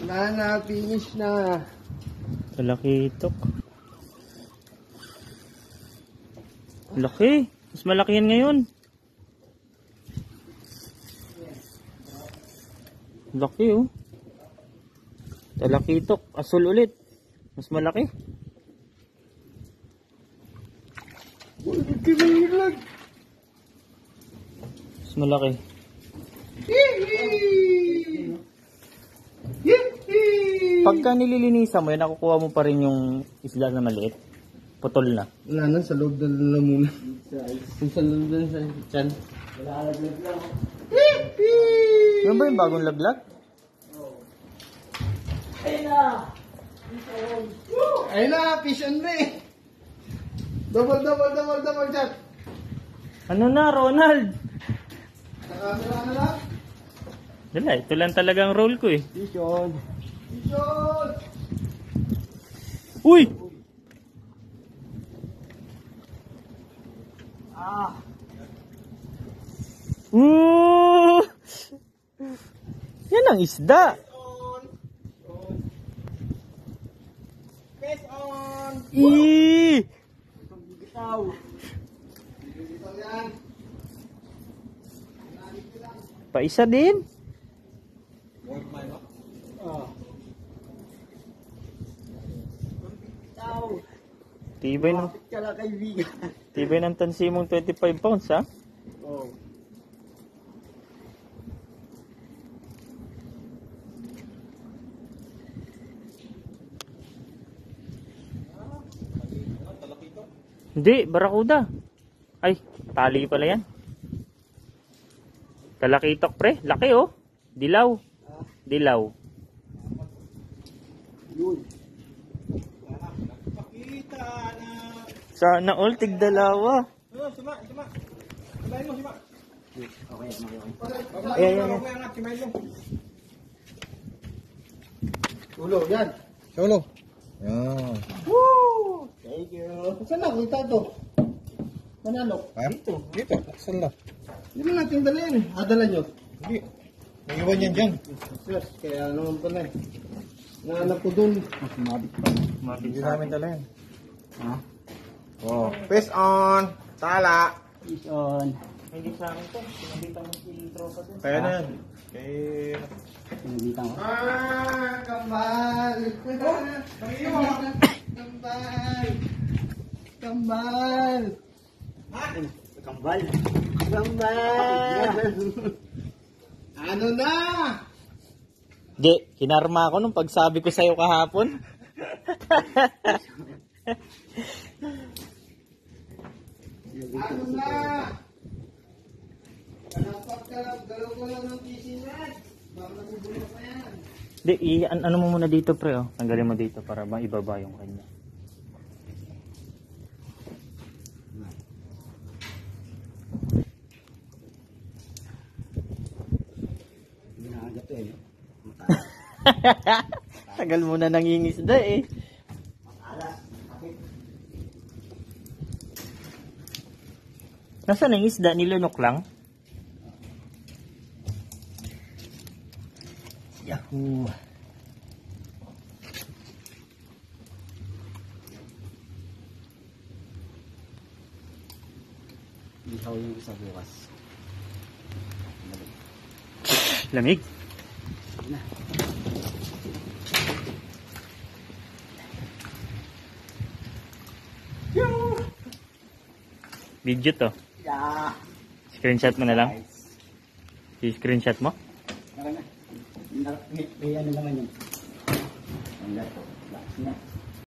Wala na, finish na. Talakitok. Laki. Mas malaki yan ngayon. Laki oh. Talakitok. Asul ulit. Mas malaki. Kimilag. Mas malaki. Pagka nililinisan mo, yan, nakukuha mo pa rin yung isda na maliit. Putol na. Wala na, sa loob na na muna. Kung sa loob na sa chan. Yan ba yung bagong laglag? Ayun na, fish on me. Double, double, double, double chat. Ano na, Ronald? Nakamera na lang. Dala, ito lang talagang role ko eh. Fish on. Uy! Ah. Ooh! Yan ang isda. On. On. Eee! Bitaw. Bitaw yan. Paisa din. Ah. Tibay ng, Kapit ka lang kaibigan. tibay ng tansi mong 25 pounds ha. Oh. Hindi, barakuda. Ay, tali pala yan. Talakitok pre, laki oh. Dilaw. Dilaw. Yun. Sana all tig dalawa. Oh, sima, sima. Simain mo, sima. Okay, okay, okay. Ayan, ayan, ayan. simain mo. Ulo, yan. Ulo. Yan. Woo! Thank you. Saan nakita to? Manalo. Ha? Dito. Dito. Saan na? Hindi mo natin dalhin. Ah, dala nyo. Hindi. Naiwan yan dyan. Yes, kaya naman pala eh. Nahanap ko dun. Mabit pa. Hindi namin dala yan. Ha? Oh. Face on. Tala. Fish on. Hindi sa akin to. Pinagita mo si tropa dun. Kaya na. Kay... Pinagita ko. Ah, kambal. Kambal. Kambal. Kambal. Kambal. Ano na? Di, kinarma ako nung pagsabi ko sa'yo kahapon. Ano na? Lang ng kisinat. Baka nabubulok pa yan. Di, i, an- ano mo muna dito pre oh. Tanggalin mo dito para maibaba yung kanya. Eh. Tagal mo na nangingisda eh. Nasaan ang isda? Nilunok lang? Yahoo! Ikaw yung isa bukas. Lamig? Video to. Yeah. Screenshot mo na lang. I-screenshot mo? May, ano naman yun. Ang lahat. Lakas na.